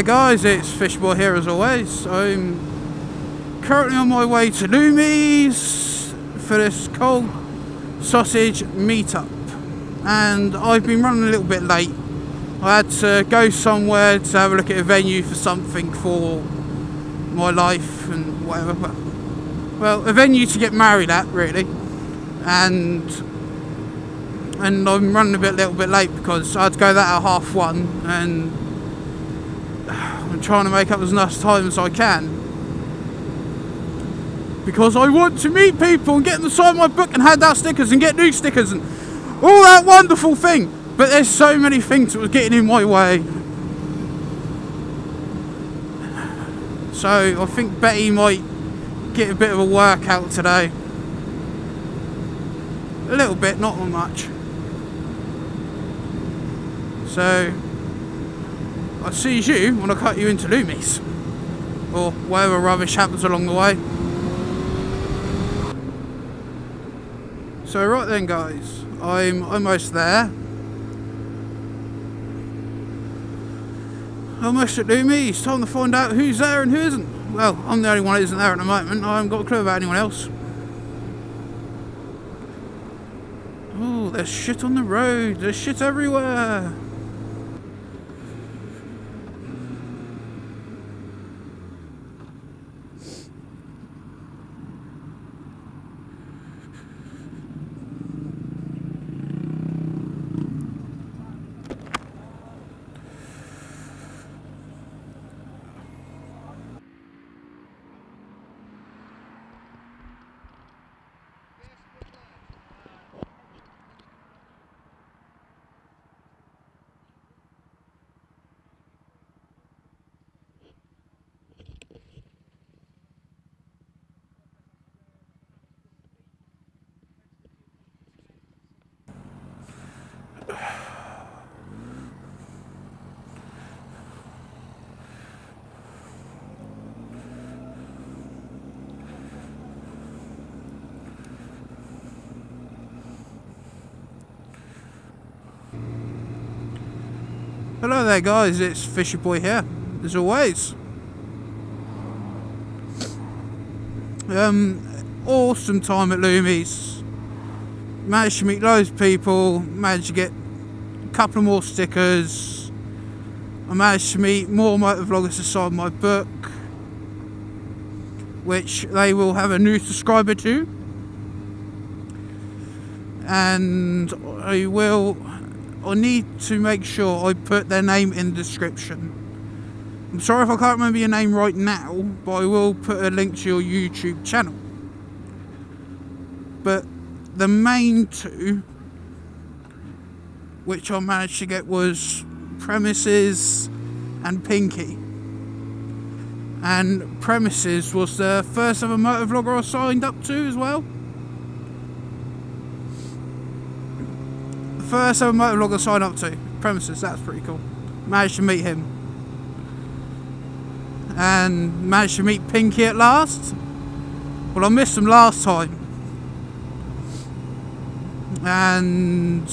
there guys, it's Fishboy here as always. I'm currently on my way to Loomies for this cold sausage meetup and I've been running a little bit late. I had to go somewhere to have a look at a venue for something for my life and whatever. Well, a venue to get married at really and and I'm running a bit, little bit late because I had to go that at half one, and I'm trying to make up as much time as I can because I want to meet people and get them to sign my book and hand out stickers and get new stickers and all that wonderful thing. But there's so many things that was getting in my way. So I think Betty might get a bit of a workout today. A little bit, not much. So, I'll see you when I cut you into Loomies. Or whatever rubbish happens along the way. So right then guys, I'm almost there. Almost at Loomies, time to find out who's there and who isn't. Well, I'm the only one that isn't there at the moment, I haven't got a clue about anyone else. Oh, there's shit on the road, there's shit everywhere. Hello there guys, it's Fisher Boy here, as always. Um, awesome time at Loomies. Managed to meet loads of people, managed to get a couple more stickers. I managed to meet more motovloggers to sign my book, which they will have a new subscriber to. And I will I need to make sure I put their name in the description. I'm sorry if I can't remember your name right now, but I will put a link to your YouTube channel. But the main two, which I managed to get was Premises and Pinky. And Premises was the first ever motovlogger I signed up to as well. First ever motovlogger sign up to. Premises, that's pretty cool. Managed to meet him. And managed to meet Pinky at last. Well, I missed him last time. And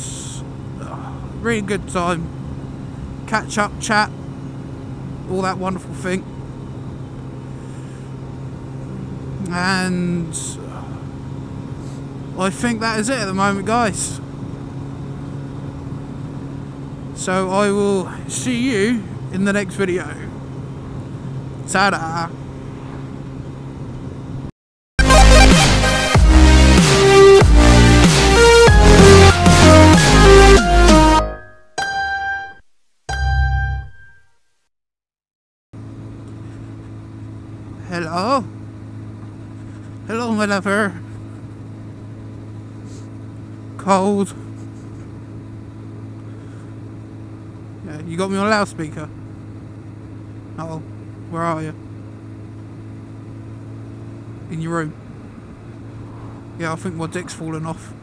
uh, really good time. Catch up, chat, all that wonderful thing. And I think that is it at the moment, guys. So I will see you in the next video. Ta-da! Hello? Hello, my lover. Cold. Yeah, you got me on a loudspeaker. Uh oh, where are you? In your room. Yeah, I think my dick's fallen off.